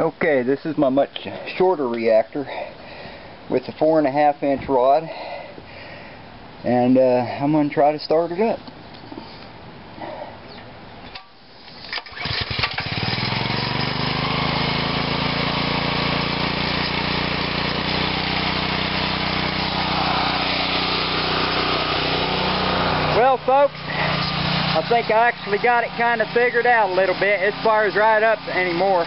Okay, this is my much shorter reactor with a four and a half inch rod and uh, I'm going to try to start it up. Well folks, I think I actually got it kind of figured out a little bit. It fires right up anymore.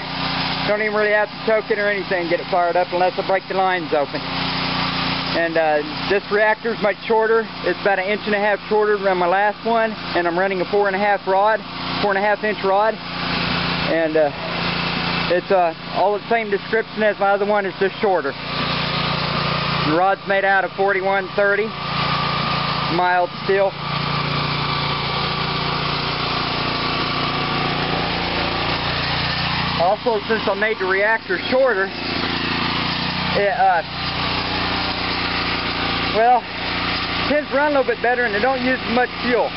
Don't even really have to choke it or anything get it fired up unless I break the lines open. And uh, this reactor is much shorter. It's about an inch and a half shorter than my last one. And I'm running a four and a half rod, four and a half inch rod. And uh, it's uh, all the same description as my other one, it's just shorter. The rod's made out of 4130, mild steel. Also, since I made the reactor shorter, it, uh, well, tends to run a little bit better and they don't use much fuel.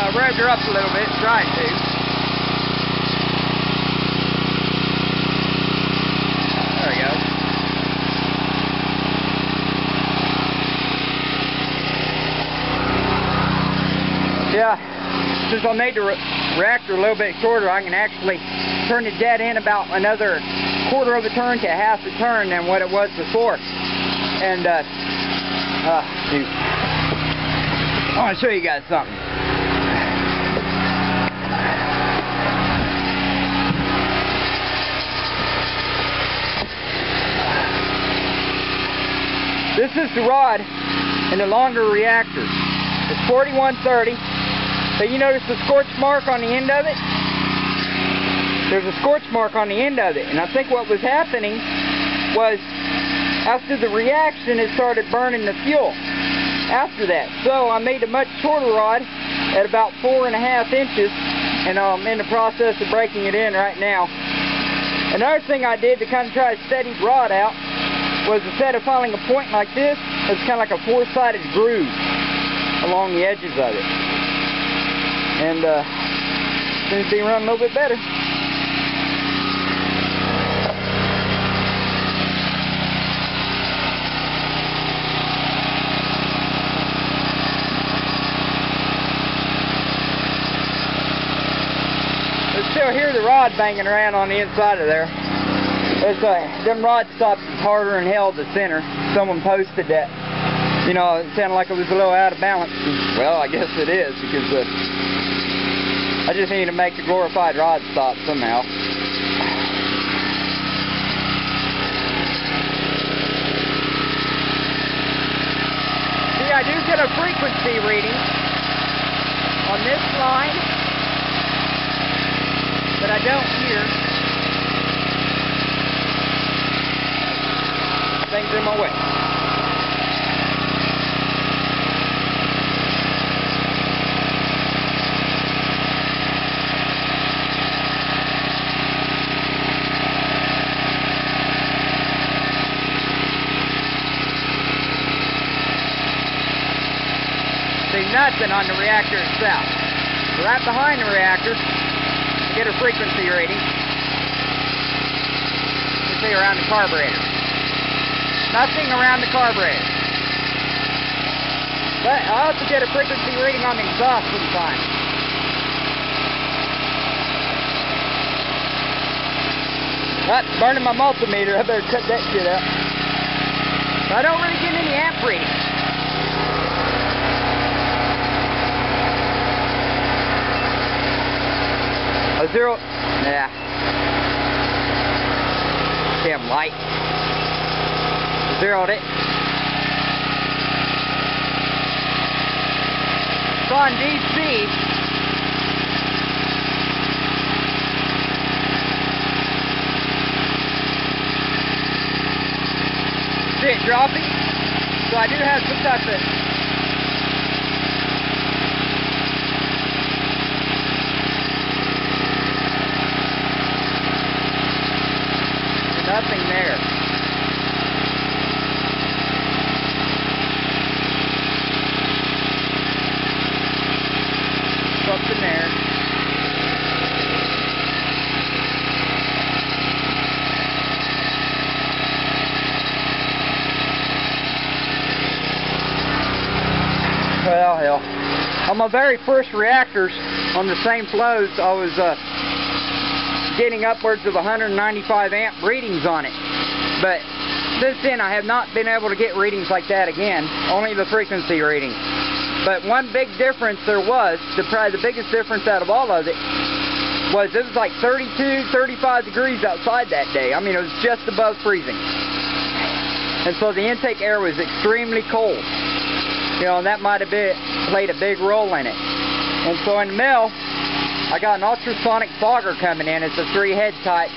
uh, revved her up a little bit, trying to. There we go. Yeah, since I made the re reactor a little bit shorter, I can actually turn the jet in about another quarter of a turn to half a turn than what it was before. And, uh, uh. I want to show you guys something. This is the rod in the longer reactor. It's 4130. So you notice the scorch mark on the end of it? There's a scorch mark on the end of it. And I think what was happening was after the reaction it started burning the fuel after that. So I made a much shorter rod at about four and a half inches and I'm in the process of breaking it in right now. Another thing I did to kind of try to steady the rod out was instead of following a point like this, it's kind of like a four-sided groove along the edges of it. And uh, seems to be running a little bit better. Still hear the rod banging around on the inside of there. It's uh, them rod stops is harder than hell to center. Someone posted that. You know, it sounded like it was a little out of balance. Well, I guess it is because uh, I just need to make the glorified rod stop somehow. See, I do get a frequency reading on this line, but I don't hear things in my way. See nothing on the reactor itself. Right behind the reactor, get a frequency reading. You see around the carburetor. Nothing around the carburetor. But I also get a frequency reading on the exhaust sometimes. That's burning my multimeter. I better cut that shit out. I don't really get any amp readings. A zero. Yeah. Damn light. Zeroed it. So on DC. See it dropping? So I do have some type nothing there. Something there. Well, hell. On my very first reactors on the same flows, I was uh, getting upwards of 195 amp readings on it. But since then I have not been able to get readings like that again, only the frequency reading. But one big difference there was, the, probably the biggest difference out of all of it, was it was like 32, 35 degrees outside that day. I mean, it was just above freezing. And so the intake air was extremely cold. You know, and that might have been, played a big role in it. And so in the mill, I got an ultrasonic fogger coming in. It's a three head type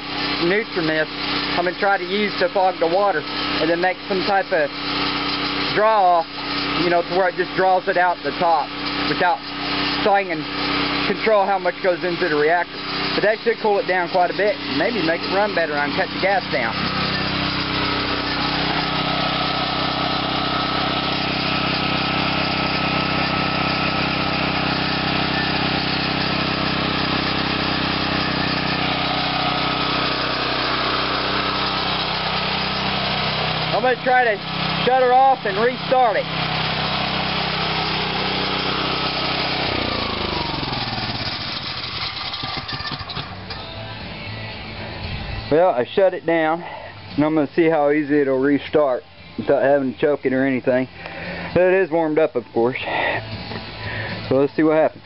Nutrimist. I'm going to try to use to fog the water and then make some type of draw you know, to where it just draws it out the top without so I control how much goes into the reactor. But that should cool it down quite a bit. Maybe make it run better and cut the gas down. Going to try to shut her off and restart it. Well, I shut it down, and I'm going to see how easy it'll restart without having to choke it or anything. But it is warmed up, of course. So let's see what happens.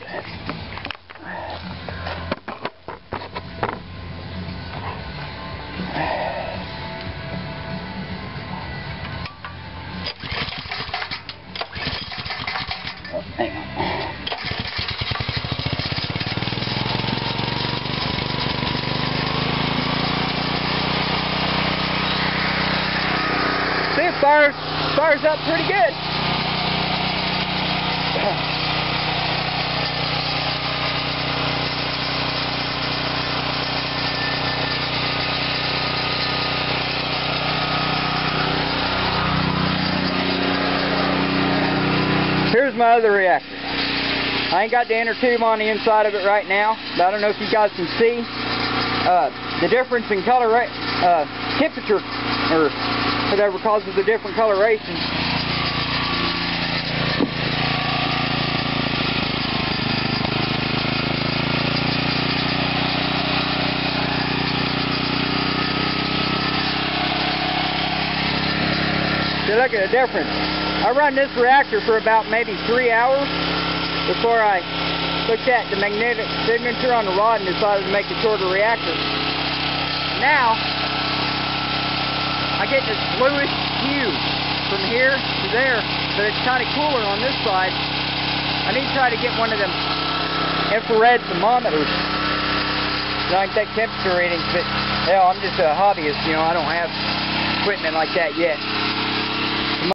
Fires up pretty good. Here's my other reactor. I ain't got the inner tube on the inside of it right now, but I don't know if you guys can see uh, the difference in color, uh, temperature, or whatever causes the different coloration. See, look at the difference. I run this reactor for about maybe three hours before I looked at the magnetic signature on the rod and decided to make a shorter reactor. Now, I get this bluish hue from here to there, but it's kind of cooler on this side. I need to try to get one of them infrared thermometers I can take temperature readings, but hell, I'm just a hobbyist, you know, I don't have equipment like that yet.